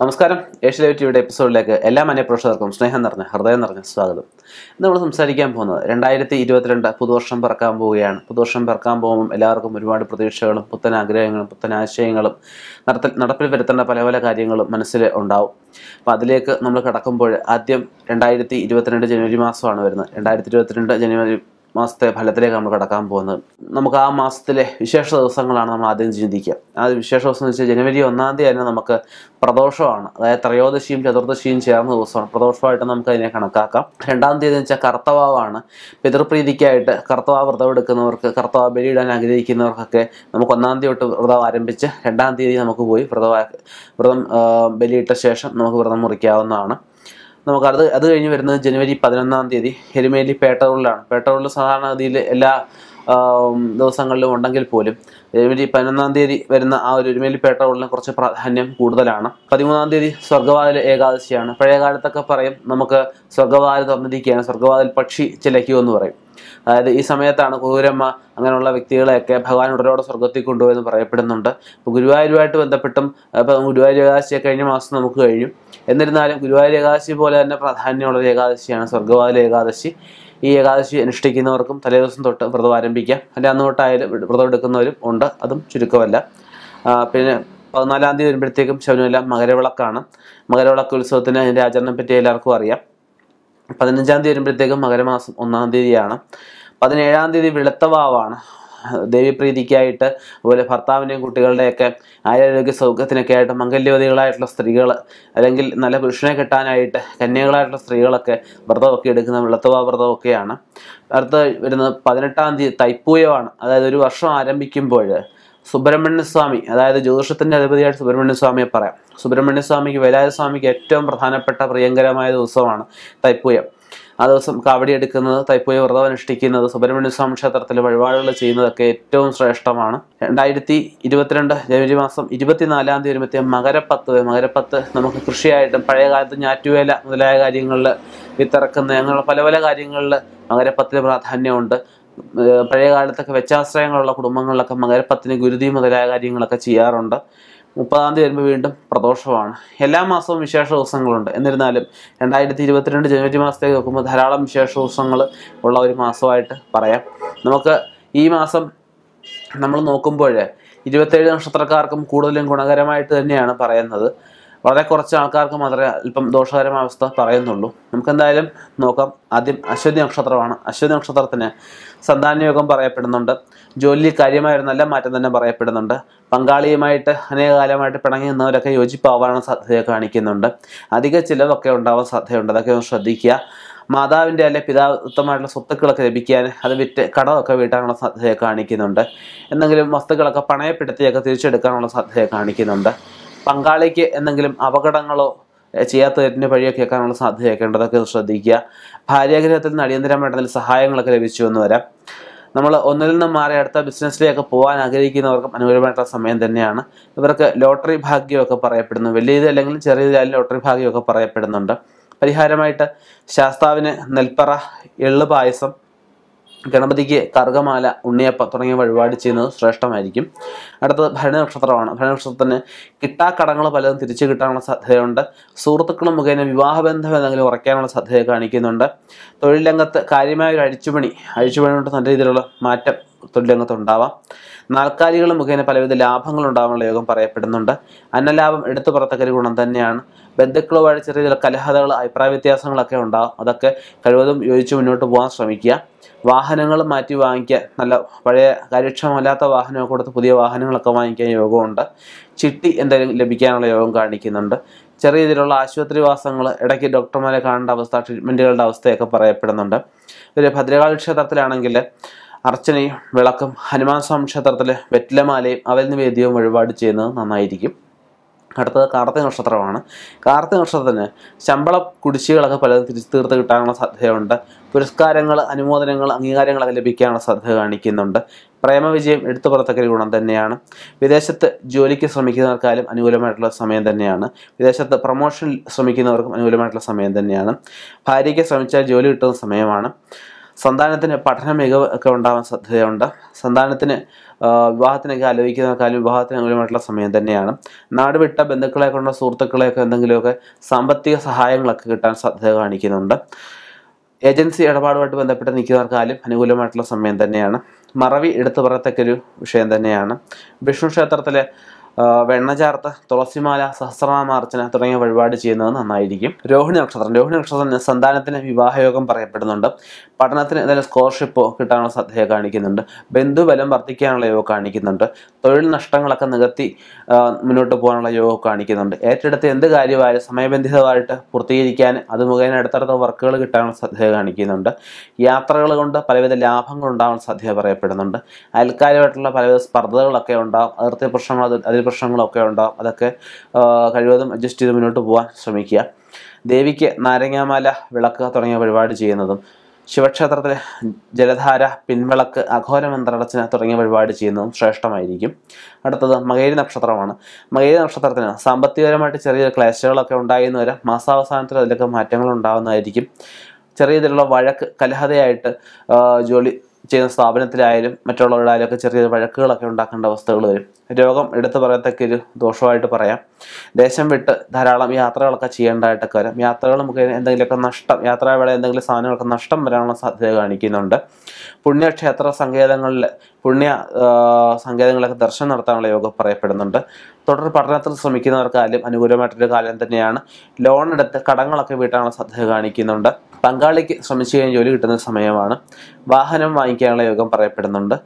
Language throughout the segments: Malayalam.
നമസ്കാരം. ഏഷ്യ ലൈവ് ടിവിയുടെ എപ്പിസോഡിലേക്ക് എല്ലാ മനഃപ്രേക്ഷകർക്കും സ്നേഹം നിറഞ്ഞ ഹൃദയം നിറഞ്ഞ സ്വാഗതം. ഇന്ന് നമ്മൾ സംസാരിക്കാൻ പോകുന്നത് രണ്ടായിരത്തി ഇരുപത്തിരണ്ട് പുതുവർഷം പിറക്കാൻ പോവുകയാണ്. പുതുവർഷം പിറക്കാൻ പോകുമ്പോൾ എല്ലാവർക്കും ഒരുപാട് പ്രതീക്ഷകളും പുത്തൻ ആഗ്രഹങ്ങളും പുത്തൻ ആശയങ്ങളും നടത്തൽ നടപ്പിൽ വരുത്തേണ്ട പല പല കാര്യങ്ങളും മനസ്സിൽ ഉണ്ടാവും. അപ്പോൾ അതിലേക്ക് നമ്മൾ കടക്കുമ്പോൾ ആദ്യം രണ്ടായിരത്തി ഇരുപത്തിരണ്ട് ജനുവരി മാസമാണ് വരുന്നത്. രണ്ടായിരത്തി ഇരുപത്തിരണ്ട് ജനുവരി മാസത്തെ ഫലത്തിലേക്ക് നമ്മൾ കടക്കാൻ പോകുന്നത്. നമുക്ക് ആ മാസത്തിലെ വിശേഷ ദിവസങ്ങളാണ് നമ്മൾ ആദ്യം ചിന്തിക്കുക. ആ വിശേഷ ദിവസം എന്ന് വെച്ചാൽ ജനുവരി ഒന്നാം തീയതി തന്നെ നമുക്ക് പ്രദോഷമാണ്. അതായത് ത്രയോദശിയും ചതുർദശിയും ചേർന്ന ദിവസമാണ്. പ്രദോഷമായിട്ട് നമുക്ക് അതിനെ കണക്കാക്കാം. രണ്ടാം തീയതി എന്ന് വെച്ചാൽ കർത്തവാവാണ്. പിതൃപ്രീതിക്കായിട്ട് കർത്തവാ വ്രതം എടുക്കുന്നവർക്ക് കർത്തവാ ബലിയിടാൻ ആഗ്രഹിക്കുന്നവർക്കൊക്കെ നമുക്ക് ഒന്നാം തീയതി തൊട്ട് വ്രതം ആരംഭിച്ച് രണ്ടാം തീയതി നമുക്ക് പോയി വ്രതം വ്രതം ബലിയിട്ട ശേഷം നമുക്ക് വ്രതം മുറിക്കാവുന്നതാണ്. നമുക്ക് അത് അത് കഴിഞ്ഞ് വരുന്നത് ജനുവരി പതിനൊന്നാം തീയതി എരുമേലി പേട്ട റോഡിലാണ്. പേട്ട റോഡിൽ സാധാരണ സാധാരണഗതിയിൽ എല്ലാ ദിവസങ്ങളിലും ഉണ്ടെങ്കിൽ പോലും ജനുവരി പതിനൊന്നാം തീയതി വരുന്ന ആ ഒരു എരുമേലി പേട്ട റോഡിന് കുറച്ച് പ്രാധാന്യം കൂടുതലാണ്. പതിമൂന്നാം തീയതി സ്വർഗവാതിൽ ഏകാദശിയാണ്. പഴയ കാലത്തൊക്കെ പറയും നമുക്ക് സ്വർഗവാതിൽ തുറന്നിരിക്കുകയാണ്. സ്വർഗവാതിൽ പക്ഷി ചിലയ്ക്കുമെന്ന് പറയും. അതായത് ഈ സമയത്താണ് കുതിരമ്മ അങ്ങനെയുള്ള വ്യക്തികളെയൊക്കെ ഭഗവാൻ ഉടനോടെ സ്വർഗത്തിൽ കൊണ്ടുപോയെന്ന് പറയപ്പെടുന്നുണ്ട്. അപ്പോൾ ഗുരുവായൂരുമായിട്ട് ബന്ധപ്പെട്ടും ഇപ്പം ഗുരുവായൂർ ഏകാദശിയെ കഴിഞ്ഞ മാസം നമുക്ക് കഴിയും. എന്നിരുന്നാലും ഗുരുവായൂർ ഏകാദശി പോലെ തന്നെ പ്രാധാന്യമുള്ള ഏകാദശിയാണ് സ്വർഗവാതിൽ ഏകാദശി. ഈ ഏകാദശി അനുഷ്ഠിക്കുന്നവർക്കും തലേദിവസം തൊട്ട് വ്രതം ആരംഭിക്കാം. അല്ലെ അന്ന് തൊട്ടായാലും വ്രതം എടുക്കുന്നവരും ഉണ്ട് അതും ചുരുക്കമല്ല. പിന്നെ പതിനാലാം തീയതി വരുമ്പോഴത്തേക്കും ശബരിമല മകരവിളക്കാണ്. മകരവിളക്ക് ഉത്സവത്തിന് അതിന്റെ ആചരണം പറ്റി എല്ലാവർക്കും അറിയാം. പതിനഞ്ചാം തീയതി വരുമ്പോഴത്തേക്കും മകരമാസം ഒന്നാം തീയതിയാണ്. പതിനേഴാം തീയതി വെളുത്തവാവാണ്. ദേവീപ്രീതിക്കായിട്ട് അതുപോലെ ഭർത്താവിന്റെയും കുട്ടികളുടെയൊക്കെ ആരോഗ്യ സൗഖ്യത്തിനൊക്കെ ആയിട്ട് മംഗല്യവതികളായിട്ടുള്ള സ്ത്രീകൾ അല്ലെങ്കിൽ നല്ല പുരുഷനെ കിട്ടാനായിട്ട് കന്യകളായിട്ടുള്ള സ്ത്രീകളൊക്കെ വ്രതമൊക്കെ എടുക്കുന്ന വെളുത്തവാ വ്രതമൊക്കെയാണ്. അടുത്ത വരുന്നത് പതിനെട്ടാം തീയതി തൈപ്പൂയമാണ്. അതായത് ഒരു വർഷം ആരംഭിക്കുമ്പോൾ സുബ്രഹ്മണ്യ സ്വാമി അതായത് ജ്യോതിഷത്തിന്റെ അധിപതിയായിട്ട് സുബ്രഹ്മണ്യ സ്വാമിയെ പറയാം. സുബ്രഹ്മണ്യ സ്വാമിക്ക് വേലായ സ്വാമിക്ക് ഏറ്റവും പ്രധാനപ്പെട്ട പ്രിയങ്കരമായ ദിവസമാണ് തൈപ്പൂയം. ആ ദിവസം കാവടി എടുക്കുന്നത് തൈപ്പൂയ വ്രതം അനുഷ്ഠിക്കുന്നത് സുബ്രഹ്മണ്യ സ്വാമി ക്ഷേത്രത്തിൽ വഴിപാടുകൾ ചെയ്യുന്നതൊക്കെ ഏറ്റവും ശ്രേഷ്ഠമാണ്. രണ്ടായിരത്തി ഇരുപത്തിരണ്ട് ജനുവരി മാസം ഇരുപത്തിനാലാം തീയതി വരുമ്പോഴത്തേ മകരപ്പത്ത്. മകരപ്പത്ത് നമുക്ക് കൃഷിയായിട്ടും പഴയ കാലത്ത് ഞാറ്റുവേല മുതലായ കാര്യങ്ങളിൽ വിത്തിറക്കുന്ന അങ്ങനെയുള്ള പല പല കാര്യങ്ങളിൽ മകരപ്പത്തിന് പ്രാധാന്യമുണ്ട്. പഴയ കാലത്തൊക്കെ വെച്ചാശ്രയങ്ങളുള്ള കുടുംബങ്ങളിലൊക്കെ മകരപ്പത്തിന് ഗുരുതി മുതലായ കാര്യങ്ങളൊക്കെ ചെയ്യാറുണ്ട്. മുപ്പതാം തീയതി വരുമ്പോൾ വീണ്ടും പ്രദോഷമാണ്. എല്ലാ മാസവും വിശേഷ ദിവസങ്ങളുണ്ട്. എന്നിരുന്നാലും രണ്ടായിരത്തി ഇരുപത്തിരണ്ട് ജനുവരി മാസത്തേക്ക് നോക്കുമ്പോൾ ധാരാളം വിശേഷ ദിവസങ്ങൾ ഉള്ള ഒരു മാസമായിട്ട് പറയാം. നമുക്ക് ഈ മാസം നമ്മൾ നോക്കുമ്പോൾ ഇരുപത്തേഴ് നക്ഷത്രക്കാർക്കും കൂടുതലും ഗുണകരമായിട്ട് തന്നെയാണ് പറയുന്നത്. വളരെ കുറച്ച് ആൾക്കാർക്ക് മാത്രമേ അല്പം ദോഷകരമായ അവസ്ഥ പറയുന്നുള്ളൂ. നമുക്കെന്തായാലും നോക്കാം. ആദ്യം അശ്വതി നക്ഷത്രമാണ്. അശ്വതി നക്ഷത്രത്തിന് സന്താനയോഗം പറയപ്പെടുന്നുണ്ട്. ജോലിയിൽ കാര്യമായ ഒരു നല്ല മാറ്റം തന്നെ പറയപ്പെടുന്നുണ്ട്. പങ്കാളിയുമായിട്ട് അനേകകാലമായിട്ട് പിണങ്ങി നിന്നവരൊക്കെ യോജിപ്പാവാനുള്ള സാധ്യത കാണിക്കുന്നുണ്ട്. അധിക ചിലവൊക്കെ ഉണ്ടാവാൻ സാധ്യതയുണ്ട്. അതൊക്കെ ഒന്ന് ശ്രദ്ധിക്കുക. മാതാവിന്റെ അല്ലെ പിതാത്വമായിട്ടുള്ള സ്വത്തുക്കളൊക്കെ ലഭിക്കാൻ അത് വിറ്റ് കടമൊക്കെ വീട്ടാനുള്ള സാധ്യത കാണിക്കുന്നുണ്ട്. എന്തെങ്കിലും വസ്തുക്കളൊക്കെ പണയപ്പെടുത്തിയൊക്കെ തിരിച്ചെടുക്കാനുള്ള സാധ്യത കാണിക്കുന്നുണ്ട്. പങ്കാളിക്ക് എന്തെങ്കിലും അപകടങ്ങളോ ചെയ്യാത്ത തെറ്റിന് വഴിയൊക്കെ കേൾക്കാനുള്ള സാധ്യതയൊക്കെ ഉണ്ട്. ശ്രദ്ധിക്കുക. ഭാര്യാഗ്രഹത്തിൽ നിന്ന് അടിയന്തരമായിട്ട് എന്തെങ്കിലും സഹായങ്ങളൊക്കെ ലഭിച്ചു എന്ന് വരാം. നമ്മൾ ഒന്നിൽ നിന്ന് മാറി അടുത്ത ബിസിനസ്സിലേക്ക് പോകാൻ ആഗ്രഹിക്കുന്നവർക്കും അനുകൂലമായിട്ടുള്ള സമയം തന്നെയാണ്. ഇവർക്ക് ലോട്ടറി ഭാഗ്യമൊക്കെ പറയപ്പെടുന്നു. വലിയത് അല്ലെങ്കിൽ ചെറിയതായാലും ലോട്ടറി ഭാഗ്യമൊക്കെ പറയപ്പെടുന്നുണ്ട്. പരിഹാരമായിട്ട് ശാസ്താവിന് നെൽപ്പറ എള്ളു പായസം ഗണപതിക്ക് കറുകമാല ഉണ്ണിയപ്പം തുടങ്ങിയ വഴിപാട് ചെയ്യുന്നത് ശ്രേഷ്ഠമായിരിക്കും. അടുത്തത് ഭരണനക്ഷത്രമാണ്. ഭരണനക്ഷത്രത്തിന് ഭരണ നക്ഷത്രത്തിന് കിട്ടാക്കടങ്ങൾ പലതും തിരിച്ചു കിട്ടാനുള്ള സാധ്യതയുണ്ട്. സുഹൃത്തുക്കളും മുഖേന വിവാഹബന്ധം എന്തെങ്കിലും ഉറയ്ക്കാനുള്ള സാധ്യത കാണിക്കുന്നുണ്ട്. തൊഴിൽ രംഗത്ത് കാര്യമായ ഒരു അഴിച്ചുപണി അഴിച്ചുപണി കൊണ്ട് നല്ല രീതിയിലുള്ള മാറ്റം ഉണ്ടാവാം നാൽക്കാലികൾ മുഖേന പലവിധ ലാഭങ്ങൾ ഉണ്ടാവാനുള്ള യോഗം പറയപ്പെടുന്നുണ്ട്. അന്നലാഭം എടുത്തു പുറത്തക്കൊരു ഗുണം തന്നെയാണ്. ബന്ധുക്കളുമായിട്ട് ചെറിയ ചില കലഹതകൾ അഭിപ്രായ വ്യത്യാസങ്ങളൊക്കെ ഉണ്ടാവും. അതൊക്കെ കഴിവതും യോജിച്ച് മുന്നോട്ട് പോകാൻ ശ്രമിക്കുക. വാഹനങ്ങൾ മാറ്റി വാങ്ങിക്കുക. നല്ല പഴയ കാര്യക്ഷമല്ലാത്ത വാഹനമൊക്കെ കൊടുത്ത് പുതിയ വാഹനങ്ങളൊക്കെ വാങ്ങിക്കാൻ യോഗമുണ്ട്. ചിട്ടി എന്തെങ്കിലും ലഭിക്കാനുള്ള യോഗം കാണിക്കുന്നുണ്ട്. ചെറിയ രീതിയിലുള്ള ആശുപത്രിവാസങ്ങൾ ഇടയ്ക്ക് ഡോക്ടർമാരെ കാണേണ്ട അവസ്ഥ ട്രീറ്റ്മെന്റുകളുടെ അവസ്ഥയൊക്കെ പറയപ്പെടുന്നുണ്ട്. ഒരു ഭദ്രകാളി ക്ഷേത്രത്തിലാണെങ്കിൽ അർച്ചനയും വിളക്കും ഹനുമാൻ സ്വാമി ക്ഷേത്രത്തിൽ വെറ്റിലമാലയും അവൽ നിവേദ്യവും വഴിപാട് ചെയ്യുന്നത് നന്നായിരിക്കും. അടുത്തത് കാർത്തിക നക്ഷത്രമാണ്. കാർത്തിക നക്ഷത്രത്തിന് ശമ്പള കുടിശ്ശികളൊക്കെ പലതും തിരിച്ചു തീർത്ത് കിട്ടാനുള്ള സാധ്യതയുണ്ട്. പുരസ്കാരങ്ങൾ അനുമോദനങ്ങൾ അംഗീകാരങ്ങളൊക്കെ ലഭിക്കാനുള്ള സാധ്യത കാണിക്കുന്നുണ്ട്. പ്രേമവിജയം എടുത്തു പുറത്തൊക്കെ ഗുണം തന്നെയാണ്. വിദേശത്ത് ജോലിക്ക് ശ്രമിക്കുന്നവർക്കാലും അനുകൂലമായിട്ടുള്ള സമയം തന്നെയാണ്. വിദേശത്ത് പ്രൊമോഷൻ ശ്രമിക്കുന്നവർക്കും അനുകൂലമായിട്ടുള്ള സമയം തന്നെയാണ്. ഭാര്യയ്ക്ക് ശ്രമിച്ചാൽ ജോലി കിട്ടുന്ന സമയമാണ്. സന്താനത്തിന് പഠന മികവ് ഒക്കെ ഉണ്ടാകാൻ സാധ്യതയുണ്ട്. സന്താനത്തിന് വിവാഹത്തിനൊക്കെ ആലോചിക്കുന്നതിനേക്കാളും വിവാഹത്തിന് അനുകൂലമായിട്ടുള്ള സമയം തന്നെയാണ്. നാടുവിട്ട ബന്ധുക്കളെ കൊണ്ടോ സുഹൃത്തുക്കളെയൊക്കെ എന്തെങ്കിലുമൊക്കെ സാമ്പത്തിക സഹായങ്ങളൊക്കെ കിട്ടാൻ സാധ്യത കാണിക്കുന്നുണ്ട്. ഏജൻസി ഇടപാടുമായിട്ട് ബന്ധപ്പെട്ട് നിൽക്കുന്നവർക്കാലും അനുകൂലമായിട്ടുള്ള സമയം തന്നെയാണ്. മറവി എടുത്തു പറയത്തക്കൊരു വിഷയം തന്നെയാണ്. വിഷ്ണു ക്ഷേത്രത്തിലെ വെണ്ണ ചേർത്ത് തുളസിമാല സഹസ്രനാമാർച്ചന തുടങ്ങിയ വഴിപാട് ചെയ്യുന്നത് നന്നായിരിക്കും. രോഹിണി നക്ഷത്രം. രോഹിണി നക്ഷത്രത്തിന് സന്താനത്തിന് വിവാഹയോഗം പറയപ്പെടുന്നുണ്ട്. പഠനത്തിന് എന്തെങ്കിലും സ്കോളർഷിപ്പോ കിട്ടാനുള്ള സാധ്യത കാണിക്കുന്നുണ്ട്. ബന്ധുബലം വർദ്ധിക്കാനുള്ള യോഗം കാണിക്കുന്നുണ്ട്. തൊഴിൽ നഷ്ടങ്ങളൊക്കെ നികത്തി മുന്നോട്ട് പോകാനുള്ള യോഗം കാണിക്കുന്നുണ്ട്. ഏറ്റെടുത്ത് എന്ത് കാര്യമായാലും സമയബന്ധിതമായിട്ട് പൂർത്തീകരിക്കാൻ അത് മുഖേന അടുത്തടുത്ത വർക്കുകൾ കിട്ടാനുള്ള സാധ്യത കാണിക്കുന്നുണ്ട്. യാത്രകൾ കൊണ്ട് പലവിധ ലാഭങ്ങൾ ഉണ്ടാവാൻ സാധ്യത പറയപ്പെടുന്നുണ്ട്. അയൽക്കാരുമായിട്ടുള്ള പലവിധ സ്പർദ്ധകളൊക്കെ ഉണ്ടാകും അതിർത്തി പ്രശ്നങ്ങൾ അത് അതിൽ പ്രശ്നങ്ങളൊക്കെ ഉണ്ടാകും അതൊക്കെ കഴിവതും അഡ്ജസ്റ്റ് ചെയ്ത് മുന്നോട്ട് പോകാൻ ശ്രമിക്കുക. ദേവിക്ക് നാരങ്ങാമാല വിളക്ക് തുടങ്ങിയ പരിപാടി ചെയ്യുന്നതും ശിവക്ഷേത്രത്തിലെ ജലധാര പിൻവിളക്ക് അഘോര മന്ത്രടച്ചന തുടങ്ങിയ പരിപാടി ചെയ്യുന്നതും ശ്രേഷ്ഠമായിരിക്കും. അടുത്തത് മകേരി നക്ഷത്രമാണ്. മകേരി നക്ഷത്രത്തിന് സാമ്പത്തികപരമായിട്ട് ചെറിയ ക്ലേശകളൊക്കെ ഉണ്ടായിരുന്നു വരാം മാസാവസാനത്തിൽ അതിലൊക്കെ മാറ്റങ്ങൾ ഉണ്ടാകുന്നതായിരിക്കും ചെറിയ രീതിയിലുള്ള വഴക്ക് കലഹതയായിട്ട് ജോലി ചെയ്യുന്ന സ്ഥാപനത്തിലായാലും മറ്റുള്ളവരുടെ ഒക്കെ ചെറിയ വഴക്കുകളൊക്കെ ഉണ്ടാക്കേണ്ട അവസ്ഥകൾ വരും. രോഗം എടുത്തു പറയത്തക്ക ഒരു ദോഷമായിട്ട് പറയാം. ദേശം വിട്ട് ധാരാളം യാത്രകളൊക്കെ ചെയ്യേണ്ടതായിട്ടൊക്കെ വരാം. യാത്രകൾ മുഖേന എന്തെങ്കിലുമൊക്കെ നഷ്ടം യാത്രാവേള എന്തെങ്കിലും സാധനങ്ങളൊക്കെ നഷ്ടം വരാനുള്ള സാധ്യത കാണിക്കുന്നുണ്ട്. പുണ്യക്ഷേത്ര സങ്കേതങ്ങളിൽ പുണ്യ സങ്കേതങ്ങളൊക്കെ ദർശനം നടത്താനുള്ള യോഗം പറയപ്പെടുന്നുണ്ട്. തുടർ പഠനത്തിൽ ശ്രമിക്കുന്നവർക്കായാലും അനുകൂലമായിട്ടൊരു കാലം തന്നെയാണ്. ലോൺ എടുത്ത് കടങ്ങളൊക്കെ വീട്ടാനുള്ള സാധ്യത കാണിക്കുന്നുണ്ട്. പങ്കാളിക്ക് ശ്രമിച്ചു കഴിഞ്ഞ് ജോലി കിട്ടുന്ന സമയമാണ്. വാഹനം വാങ്ങിക്കാനുള്ള യോഗം പറയപ്പെടുന്നുണ്ട്.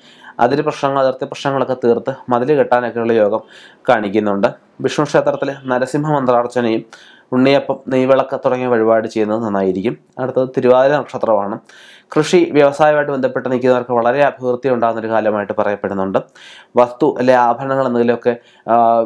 അതിര് പ്രശ്നങ്ങൾ അതിർത്തി പ്രശ്നങ്ങളൊക്കെ തീർത്ത് മതിൽ കെട്ടാനൊക്കെയുള്ള യോഗം കാണിക്കുന്നുണ്ട്. വിഷ്ണു ക്ഷേത്രത്തിലെ നരസിംഹ മന്ത്രാർച്ചനയും ഉണ്ണിയപ്പം നെയ്വിളക്ക തുടങ്ങിയ വഴിപാട് ചെയ്യുന്നത് നന്നായിരിക്കും. അടുത്തത് തിരുവാതിര നക്ഷത്രമാണ്. കൃഷി വ്യവസായമായിട്ട് ബന്ധപ്പെട്ട് നിൽക്കുന്നവർക്ക് വളരെ അഭിവൃദ്ധി ഉണ്ടാകുന്നൊരു കാലമായിട്ട് പറയപ്പെടുന്നുണ്ട്. വസ്തു അല്ലെ ആഭരണങ്ങൾ എന്തെങ്കിലുമൊക്കെ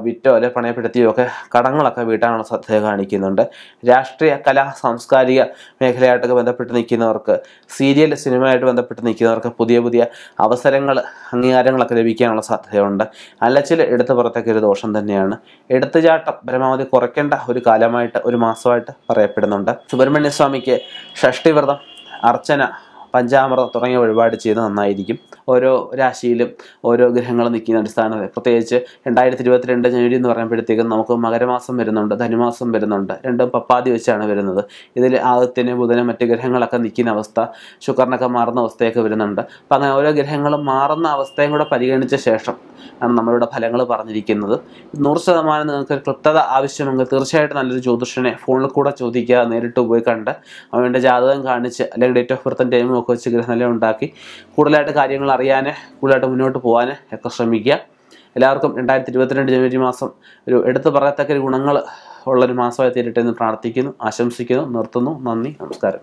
വിറ്റോ അല്ലെ പണയപ്പെടുത്തിയോ ഒക്കെ കടങ്ങളൊക്കെ വീട്ടാനുള്ള സാധ്യത കാണിക്കുന്നുണ്ട്. രാഷ്ട്രീയ കലാ സാംസ്കാരിക മേഖലയായിട്ടൊക്കെ ബന്ധപ്പെട്ട് നിൽക്കുന്നവർക്ക് സീരിയൽ സിനിമയായിട്ട് ബന്ധപ്പെട്ട് നിൽക്കുന്നവർക്ക് പുതിയ പുതിയ അവസരങ്ങൾ അംഗീകാരങ്ങളൊക്കെ ലഭിക്കാനുള്ള സാധ്യതയുണ്ട്. അലച്ചിൽ എടുത്തു പുറത്തേക്ക് ഒരു ദോഷം തന്നെയാണ്. എടുത്തുചാട്ടം പരമാവധി കുറയ്ക്കേണ്ട ഒരു കാലമായിട്ട് ഒരു മാസമായിട്ട് പറയപ്പെടുന്നുണ്ട്. സുബ്രഹ്മണ്യ സ്വാമിക്ക് ഷഷ്ടിവ്രതം അർച്ചന പഞ്ചാമൃതം തുടങ്ങിയ വഴിപാട് ചെയ്യുന്നത് നന്നായിരിക്കും. ഓരോ രാശിയിലും ഓരോ ഗ്രഹങ്ങൾ നിൽക്കുന്ന അടിസ്ഥാനത്തിൽ പ്രത്യേകിച്ച് രണ്ടായിരത്തി ഇരുപത്തിരണ്ട് ജനുവരി എന്ന് പറയുമ്പോഴത്തേക്കും നമുക്ക് മകരമാസം വരുന്നുണ്ട് ധനുമാസം വരുന്നുണ്ട്. രണ്ടും പപ്പാതി വെച്ചാണ് വരുന്നത്. ഇതിൽ ആദ്യത്തിന് ബുധനും മറ്റ് ഗ്രഹങ്ങളൊക്കെ നിൽക്കുന്ന അവസ്ഥ ശുക്രനൊക്കെ മാറുന്ന അവസ്ഥയൊക്കെ വരുന്നുണ്ട്. അപ്പം അങ്ങനെ ഓരോ ഗ്രഹങ്ങളും മാറുന്ന അവസ്ഥയും കൂടെ പരിഗണിച്ച ശേഷം ആണ് നമ്മളിവിടെ ഫലങ്ങൾ പറഞ്ഞിരിക്കുന്നത്. നൂറ് ശതമാനം നിങ്ങൾക്ക് കൃത്യത ആവശ്യമെങ്കിൽ തീർച്ചയായിട്ടും നല്ലൊരു ജ്യോതിഷനെ ഫോണിൽ കൂടെ ചോദിക്കുക നേരിട്ട് പോയി കണ്ട് അവന്റെ ജാതകം കാണിച്ച് അല്ലെങ്കിൽ ഡേറ്റ് ഓഫ് ബർത്തും ടൈമും ഒക്കെ വെച്ച് ഗ്രഹനില ഉണ്ടാക്കി കൂടുതലായിട്ട് കാര്യങ്ങൾ അറിയാൻ കൂടുതലായിട്ട് മുന്നോട്ട് പോകാൻ ഒക്കെ ശ്രമിക്കുക. എല്ലാവർക്കും രണ്ടായിരത്തി ഇരുപത്തിരണ്ട് ജനുവരി മാസം ഒരു എടുത്തു പറയത്തക്ക ഒരു ഗുണങ്ങൾ ഉള്ളൊരു മാസമായി തീരട്ടെ എന്ന് പ്രാർത്ഥിക്കുന്നു ആശംസിക്കുന്നു നിർത്തുന്നു. നന്ദി നമസ്കാരം.